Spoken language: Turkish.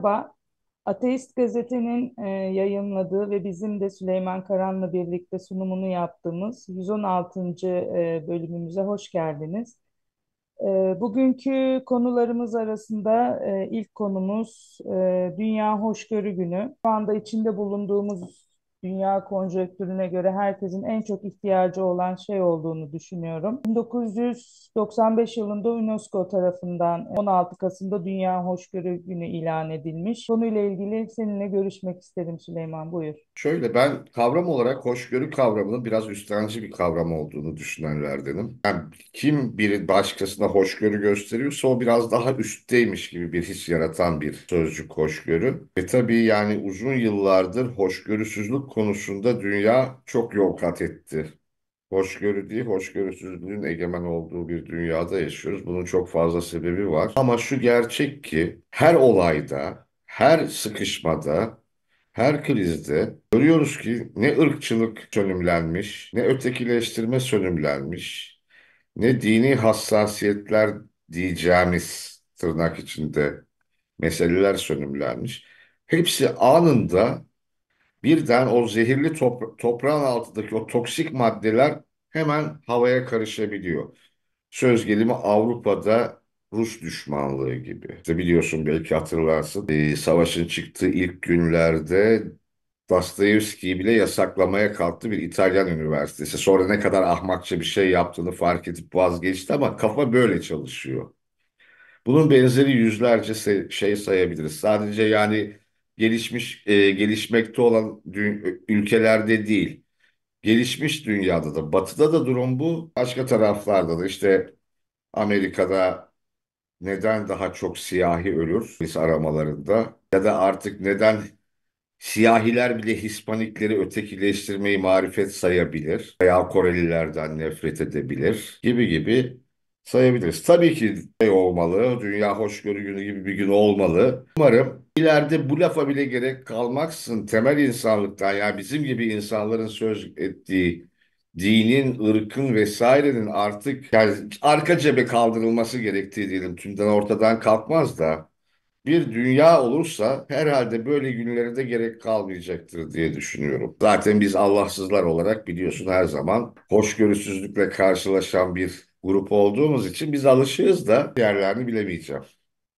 Merhaba, Ateist Gazete'nin e, yayınladığı ve bizim de Süleyman Karan'la birlikte sunumunu yaptığımız 116. e, bölümümüze hoş geldiniz. E, bugünkü konularımız arasında e, ilk konumuz e, Dünya Hoşgörü Günü. Şu anda içinde bulunduğumuz dünya konjonktürüne göre herkesin en çok ihtiyacı olan şey olduğunu düşünüyorum. 1995 yılında UNESCO tarafından 16 Kasım'da Dünya Hoşgörü Günü ilan edilmiş. Konuyla ilgili seninle görüşmek isterim Süleyman. Buyur. Şöyle ben kavram olarak hoşgörü kavramının biraz üstenci bir kavram olduğunu düşünenlerdenim. Yani kim biri başkasına hoşgörü gösteriyorsa o biraz daha üstteymiş gibi bir his yaratan bir sözcük hoşgörü. Ve tabii yani uzun yıllardır hoşgörüsüzlük konusunda dünya çok yol kat etti. Hoşgörü değil, hoşgörüsüzlüğün egemen olduğu bir dünyada yaşıyoruz. Bunun çok fazla sebebi var. Ama şu gerçek ki her olayda, her sıkışmada, her krizde görüyoruz ki ne ırkçılık sönümlenmiş, ne ötekileştirme sönümlenmiş, ne dini hassasiyetler diyeceğimiz tırnak içinde meseleler sönümlenmiş. Hepsi anında birden o zehirli topra- toprağın altındaki o toksik maddeler hemen havaya karışabiliyor. Söz gelimi Avrupa'da Rus düşmanlığı gibi. İşte biliyorsun belki hatırlarsın. e, savaşın çıktığı ilk günlerde Dostoyevski'yi bile yasaklamaya kalktı bir İtalyan üniversitesi. Sonra ne kadar ahmakça bir şey yaptığını fark edip vazgeçti ama kafa böyle çalışıyor. Bunun benzeri yüzlerce şey sayabiliriz. Sadece yani gelişmiş, e, gelişmekte olan ülkelerde değil, gelişmiş dünyada da, batıda da durum bu. Başka taraflarda da işte Amerika'da neden daha çok siyahi ölür polis aramalarında? Ya da artık neden siyahiler bile Hispanikleri ötekileştirmeyi marifet sayabilir veya Korelilerden nefret edebilir gibi gibi sayabiliriz. Tabii ki şey olmalı, Dünya Hoşgörü Günü gibi bir gün olmalı. Umarım ileride bu lafa bile gerek kalmaksın temel insanlıktan yani bizim gibi insanların söz ettiği dinin, ırkın vesairenin artık yani arka cebe kaldırılması gerektiği diyelim. Tümden ortadan kalkmaz da bir dünya olursa herhalde böyle günlere de gerek kalmayacaktır diye düşünüyorum. Zaten biz Allahsızlar olarak biliyorsun her zaman hoşgörüsüzlükle karşılaşan bir grup olduğumuz için biz alışığız da yerlerini bilemeyeceğim.